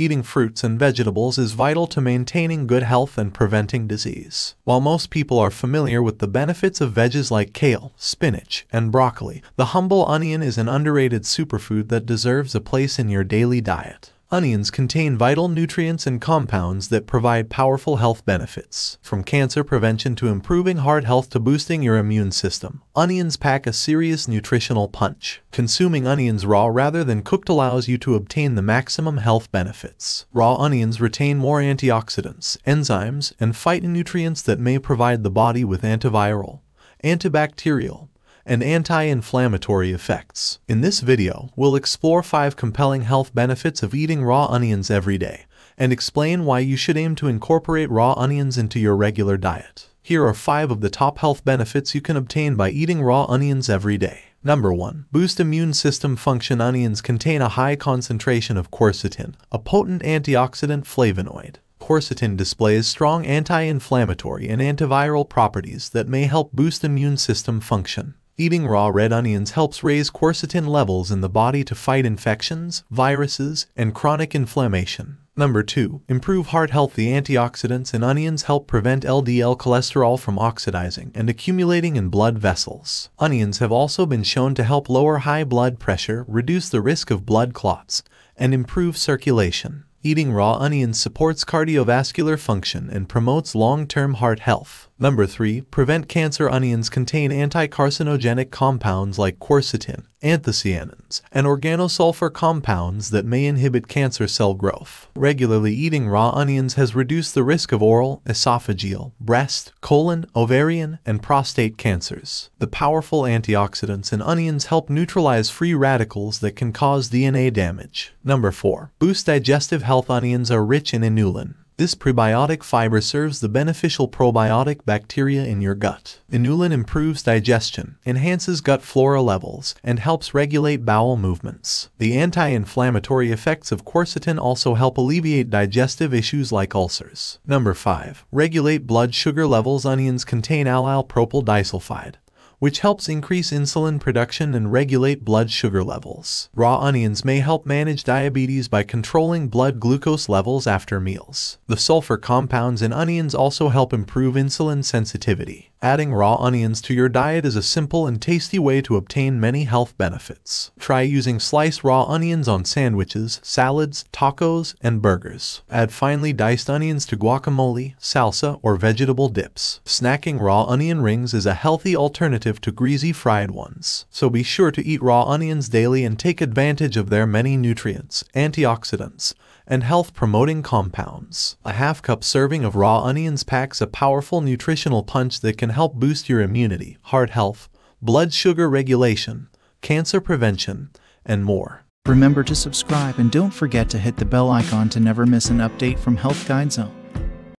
Eating fruits and vegetables is vital to maintaining good health and preventing disease. While most people are familiar with the benefits of veggies like kale, spinach, and broccoli, the humble onion is an underrated superfood that deserves a place in your daily diet. Onions contain vital nutrients and compounds that provide powerful health benefits. From cancer prevention to improving heart health to boosting your immune system, onions pack a serious nutritional punch. Consuming onions raw rather than cooked allows you to obtain the maximum health benefits. Raw onions retain more antioxidants, enzymes, and phytonutrients that may provide the body with antiviral, antibacterial, and anti-inflammatory effects. In this video, we'll explore 5 compelling health benefits of eating raw onions every day, and explain why you should aim to incorporate raw onions into your regular diet. Here are 5 of the top health benefits you can obtain by eating raw onions every day. Number 1. Boost immune system function Onions contain a high concentration of quercetin, a potent antioxidant flavonoid quercetin displays strong anti-inflammatory and antiviral properties that may help boost immune system function. Eating raw red onions helps raise quercetin levels in the body to fight infections, viruses, and chronic inflammation. Number 2. Improve heart health The antioxidants in onions help prevent LDL cholesterol from oxidizing and accumulating in blood vessels. Onions have also been shown to help lower high blood pressure, reduce the risk of blood clots, and improve circulation. Eating raw onions supports cardiovascular function and promotes long-term heart health. Number 3. Prevent cancer Onions contain anti-carcinogenic compounds like quercetin, anthocyanins, and organosulfur compounds that may inhibit cancer cell growth. Regularly eating raw onions has reduced the risk of oral, esophageal, breast, colon, ovarian, and prostate cancers. The powerful antioxidants in onions help neutralize free radicals that can cause DNA damage. Number 4. Boost digestive health Onions are rich in inulin, this prebiotic fiber serves the beneficial probiotic bacteria in your gut. Inulin improves digestion, enhances gut flora levels, and helps regulate bowel movements. The anti-inflammatory effects of quercetin also help alleviate digestive issues like ulcers. Number 5. Regulate blood sugar levels Onions contain allyl propyl disulfide, which helps increase insulin production and regulate blood sugar levels. Raw onions may help manage diabetes by controlling blood glucose levels after meals. The sulfur compounds in onions also help improve insulin sensitivity. Adding raw onions to your diet is a simple and tasty way to obtain many health benefits. Try using sliced raw onions on sandwiches, salads, tacos, and burgers. Add finely diced onions to guacamole, salsa, or vegetable dips. Snacking raw onion rings is a healthy alternative to greasy fried ones. So be sure to eat raw onions daily and take advantage of their many nutrients, antioxidants, and health-promoting compounds. A half-cup serving of raw onions packs a powerful nutritional punch that can help boost your immunity, heart health, blood sugar regulation, cancer prevention, and more. Remember to subscribe and don't forget to hit the bell icon to never miss an update from Health Guide Zone.